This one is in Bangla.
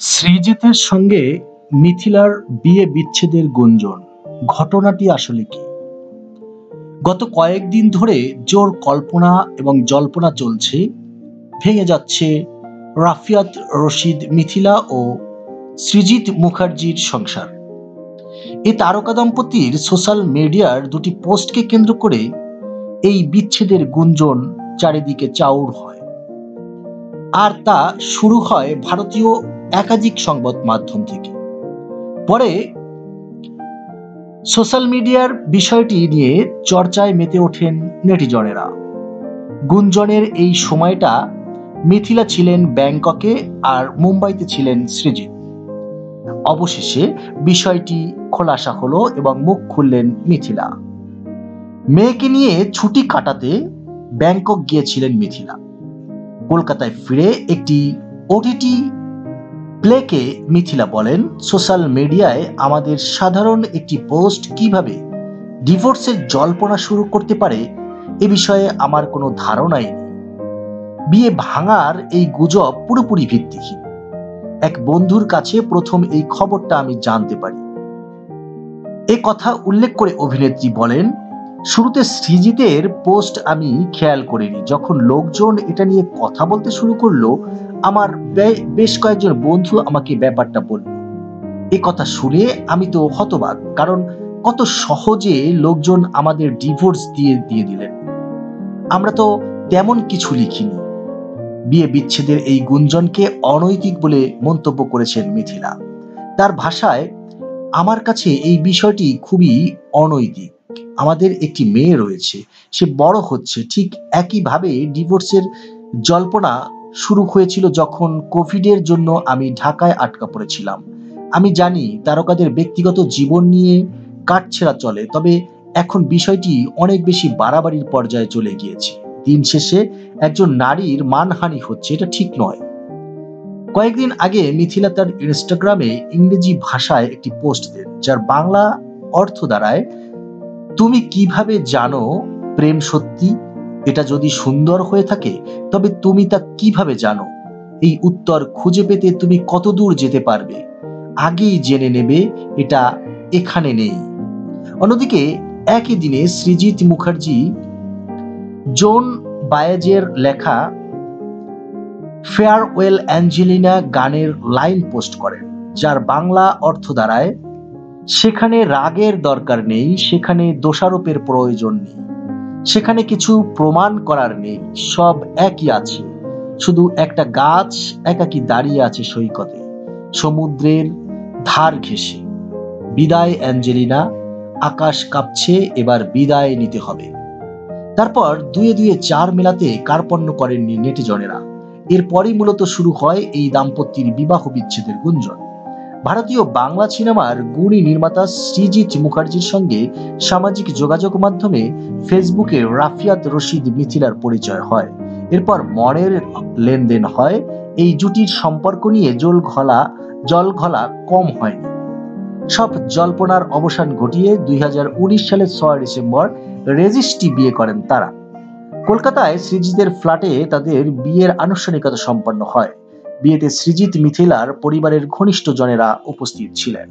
শ্রীজিতের সঙ্গে মিথিলার বিয়ে বিচ্ছেদের গুঞ্জন, ঘটনাটি আসলে কি? গত কয়েকদিন ধরে জোর কল্পনা এবং জল্পনা চলছে, ভেঙে যাচ্ছে রাফিয়াত রশিদ মিথিলা ও সৃজিত মুখার্জির সংসার। এই তারকা দম্পতির সোশ্যাল মিডিয়ার দুটি পোস্টকে কেন্দ্র করে এই বিচ্ছেদের গুঞ্জন চারিদিকে চাউর হয়। আর তা শুরু হয় ভারতীয় একাধিক সংবাদ মাধ্যম থেকে। পরে সোশ্যাল মিডিয়ার বিষয়টি নিয়ে চর্চায় মেতে ওঠেন নেটিজনেরা। গুঞ্জনের এই সময়টা মিথিলা ছিলেন ব্যাংককে আর মুম্বাইতে ছিলেন সৃজিত অবশেষে বিষয়টি খোলাসা হলো এবং মুখ খুললেন মিথিলা। মেয়েকে নিয়ে ছুটি কাটাতে ব্যাংকক গিয়েছিলেন মিথিলা। কলকাতায় ফিরে একটি ওটিটি প্লেকে মিথিলা বলেন, সোশ্যাল মিডিয়ায় আমাদের সাধারণ একটি পোস্ট কীভাবে ডিভোর্সের জল্পনা শুরু করতে পারে, এ বিষয়ে আমার কোনো ধারণাই নেই। বিয়ে ভাঙার এই গুজব পুরোপুরি ভিত্তিহীন। এক বন্ধুর কাছে প্রথম এই খবরটা আমি জানতে পারি। এ কথা উল্লেখ করে অভিনেত্রী বলেন শুরুতে সৃজিতের পোস্ট আমি খেয়াল করিনি। যখন লোকজন এটা নিয়ে কথা বলতে শুরু করল, আমার বেশ কয়েকজন বন্ধু আমাকে ব্যাপারটা বলল। এ কথা শুনে আমি তো হতবাক, কারণ কত সহজে লোকজন আমাদের ডিভোর্স দিয়ে দিয়ে দিলেন। আমরা তো তেমন কিছু লিখিনি। বিয়ে বিচ্ছেদের এই গুঞ্জনকে অনৈতিক বলে মন্তব্য করেছেন মিথিলা। তার ভাষায়, আমার কাছে এই বিষয়টি খুবই অনৈতিক। আমাদের একটি মেয়ে রয়েছে, সে বড় হচ্ছে। ঠিক একইভাবে ডিভোর্সের জল্পনা শুরু হয়েছিল যখন কোভিডের জন্য আমি ঢাকায় আটকা পড়েছিলাম। আমি জানি তারকাদের ব্যক্তিগত জীবন নিয়ে কাটছেড়া চলে, তবে এখন বিষয়টি অনেক বেশি বাড়াবাড়ির পর্যায়ে চলে গিয়েছে। দিন শেষে একজন নারীর মানহানি হচ্ছে, এটা ঠিক নয়। কয়েকদিন আগে মিথিলা তার ইনস্টাগ্রামে ইংরেজি ভাষায় একটি পোস্ট দেন, যার বাংলা অর্থ দাঁড়ায় তুমি কীভাবে জানো প্রেম সত্যি? এটা যদি সুন্দর হয়ে থাকে, তবে তুমি তা কীভাবে জানো? এই উত্তর খুঁজে পেতে তুমি কত দূর যেতে পারবে? আগেই জেনে নেবে, এটা এখানে নেই। অন্যদিকে, একই দিনে সৃজিত মুখার্জি, জোন বায়েজের লেখা ফেয়ারওয়েল অ্যাঞ্জেলিনা গানের লাইন পোস্ট করেন, যার বাংলা অর্থ দাঁড়ায় সেখানে রাগের দরকার নেই, সেখানে দোষারোপের প্রয়োজন নেই, সেখানে কিছু প্রমাণ করার নেই, সব একই আছে, শুধু একটা গাছ একাকি দাঁড়িয়ে আছে সৈকতে, সমুদ্রের ধার ঘেসে বিদায় অ্যাঞ্জেলিনা, আকাশ কাঁপছে, এবার বিদায় নিতে হবে। তারপর দুয়ে দুয়ে চার মেলাতে কার্পণ্য করেননি নেটিজনেরা। এরপরই মূলত শুরু হয় এই দাম্পত্যের বিবাহ বিচ্ছেদের গুঞ্জন। ভারতীয় বাংলা সিনেমার গুণী নির্মাতা শ্রীজিৎ মুখার্জির সঙ্গে সামাজিক যোগাযোগ মাধ্যমে ফেসবুকে রাফিয়াত রশিদ মিথিলার পরিচয় হয়। এরপর মনের লেনদেন হয়। এই জুটির সম্পর্ক নিয়ে জল ঘলা জল ঘলা কম হয়নি। সব জল্পনার অবসান ঘটিয়ে দুই হাজার উনিশ সালের ছয় ডিসেম্বর রেজিস্ট্রি বিয়ে করেন তারা। কলকাতায় সৃজিতের ফ্ল্যাটে তাদের বিয়ের আনুষ্ঠানিকতা সম্পন্ন হয়। বিয়েতে সৃজিত মিথিলার পরিবারের ঘনিষ্ঠ জনেরা উপস্থিত ছিলেন।